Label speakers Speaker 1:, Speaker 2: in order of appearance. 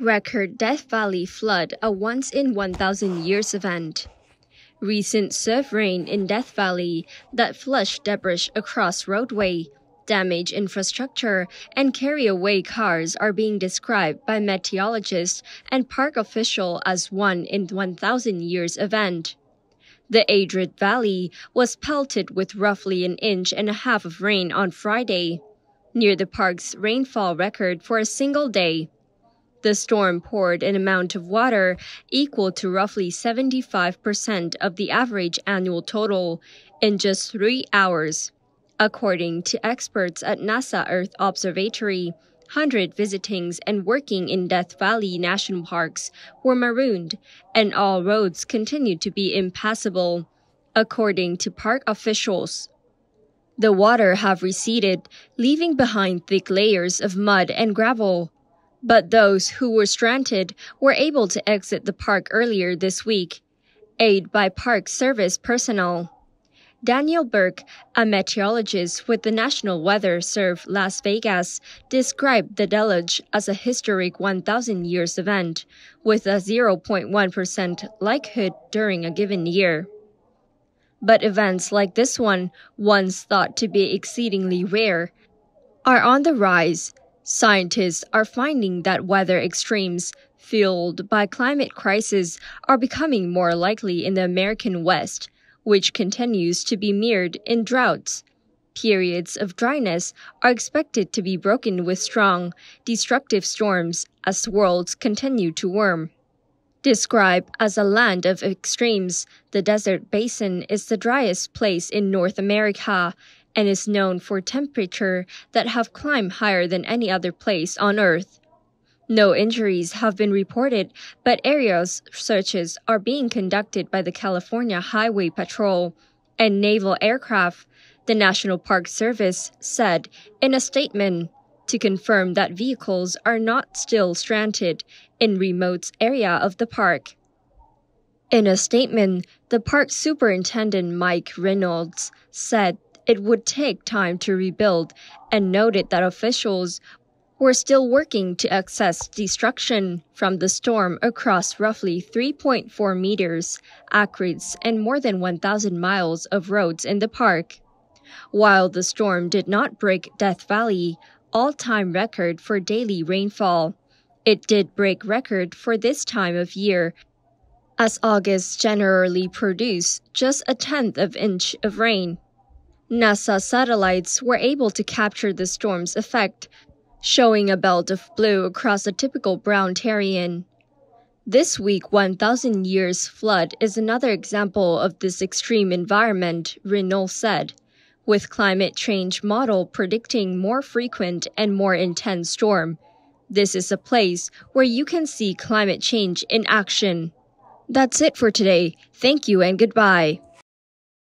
Speaker 1: Record Death Valley flood a once in 1,000 years event. Recent surf rain in Death Valley that flushed debris across roadway, damage infrastructure, and carry away cars are being described by meteorologists and park officials as one in 1,000 years event. The Adrid Valley was pelted with roughly an inch and a half of rain on Friday, near the park's rainfall record for a single day. The storm poured an amount of water equal to roughly 75% of the average annual total in just three hours. According to experts at NASA Earth Observatory, 100 visitings and working in Death Valley National Parks were marooned, and all roads continued to be impassable, according to park officials. The water have receded, leaving behind thick layers of mud and gravel. But those who were stranded were able to exit the park earlier this week, aided by Park Service personnel. Daniel Berc, a meteorologist with the National Weather Service Las Vegas, described the deluge as a historic 1,000 years event, with a 0.1% likelihood during a given year. But events like this one, once thought to be exceedingly rare, are on the rise Scientists are finding that weather extremes fueled by climate crisis are becoming more likely in the American West, which continues to be mirrored in droughts. Periods of dryness are expected to be broken with strong, destructive storms as worlds continue to warm. Described as a land of extremes, the desert basin is the driest place in North America and is known for temperature that have climbed higher than any other place on Earth. No injuries have been reported, but aerial searches are being conducted by the California Highway Patrol and naval aircraft, the National Park Service said in a statement to confirm that vehicles are not still stranded in remote area of the park. In a statement, the park superintendent Mike Reynolds said it would take time to rebuild and noted that officials were still working to assess destruction from the storm across roughly 3.4 meters, acres, and more than 1,000 miles of roads in the park. While the storm did not break Death Valley all-time record for daily rainfall, it did break record for this time of year as August generally produce just a tenth of inch of rain. NASA satellites were able to capture the storm's effect, showing a belt of blue across a typical brown terrain. This week 1000 years flood is another example of this extreme environment, Reynolds said, with climate change model predicting more frequent and more intense storm. This is a place where you can see climate change in action. That's it for today. Thank you and goodbye.